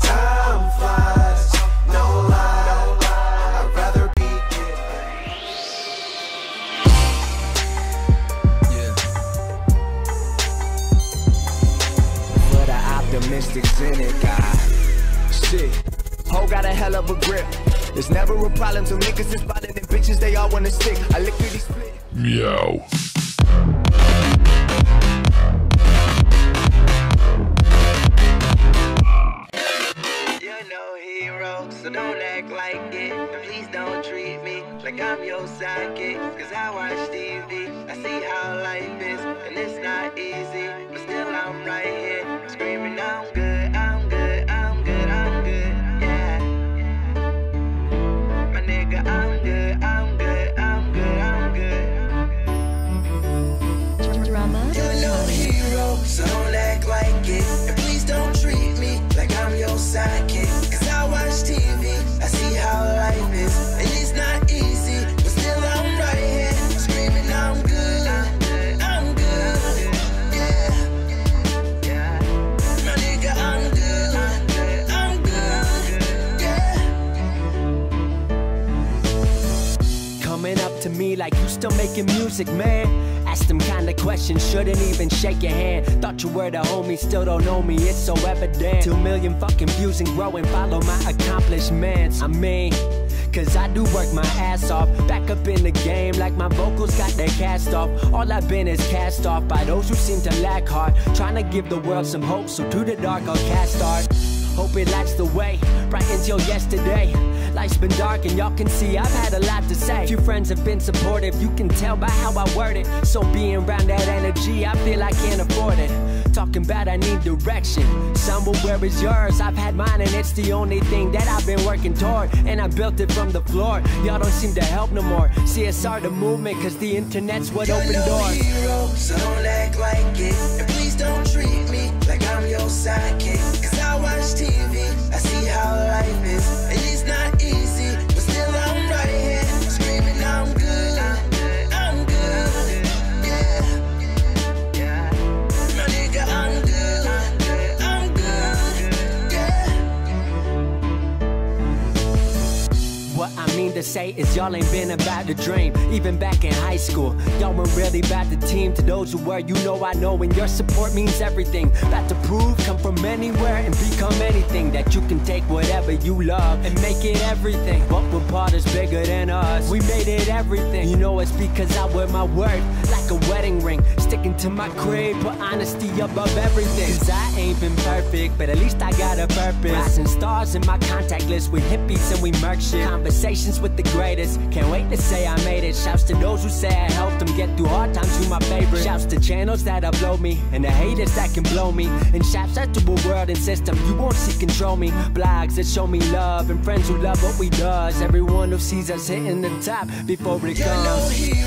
Time flies, no lie. I'd rather be For the optimistic cynic guy. Shit. Ho got a hell of a grip. It's never a problem till niggas is spotting and bitches they all wanna stick. I liquidly split. Meow. Please don't treat me like I'm your sidekick. Cause I watch TV, I see how life is, and it's not easy. Like you still making music, man. Ask them kind of questions, shouldn't even shake your hand. Thought you were the homie, still don't know me, it's so evident. Two million fucking views and growing, follow my accomplishments. I mean, Cause I do work my ass off. Back up in the game like my vocals got their cast off. All I've been is cast off by those who seem to lack heart. Trying to give the world some hope, so to the dark I'll cast art. Hope it lights the way, brightens your yesterday. Life's been dark and y'all can see I've had a lot to say. Few friends have been supportive, you can tell by how I word it. So being around that energy, I feel I can't afford it. Talking about I need direction. Some where is yours? I've had mine and it's the only thing that I've been working toward. And I built it from the floor. Y'all don't seem to help no more. CSR the movement, cause the internet's what You're opened no doors. hero, so don't act like it. And please don't treat me like I'm your sidekick. To say is y'all ain't been about the dream. Even back in high school, y'all weren't really about the team. To those who were, you know I know, and your support means everything. About to prove, come from anywhere and become anything. That you can take whatever you love and make it everything. But we're part is bigger than us. We made it everything. You know it's because I wear my word like a wedding ring. Sticking to my creed, put honesty above everything. Cause I ain't been perfect, but at least I got a purpose. Rising stars in my contact list with hippies and we murk shit. Conversations with the greatest. Can't wait to say I made it. Shouts to those who say I helped them get through hard times. You my favorite. Shouts to channels that upload me and the haters that can blow me. And shouts out to a world and system you won't see control me. Blogs that show me love and friends who love what we does. Everyone who sees us hitting the top before it comes.